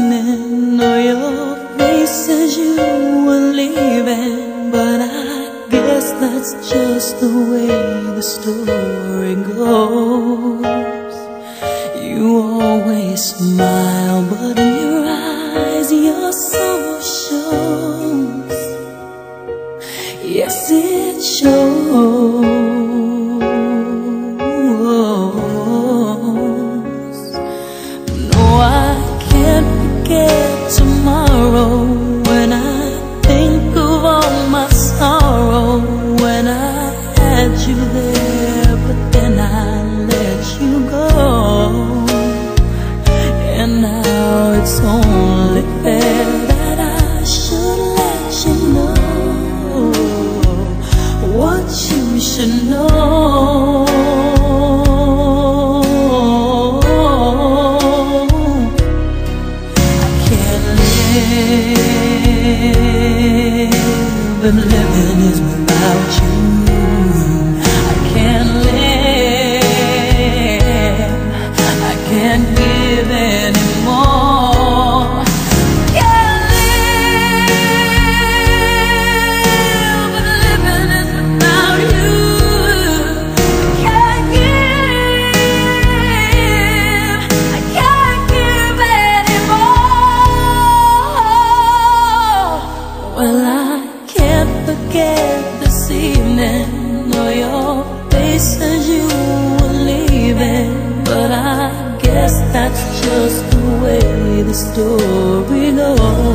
dreaming of your face as you were leaving But I guess that's just the way the story goes. You always smile but in your eyes your soul shows. Yes it shows. And living is without you. This evening or your face as you were leaving. But I guess that's just the way the story goes.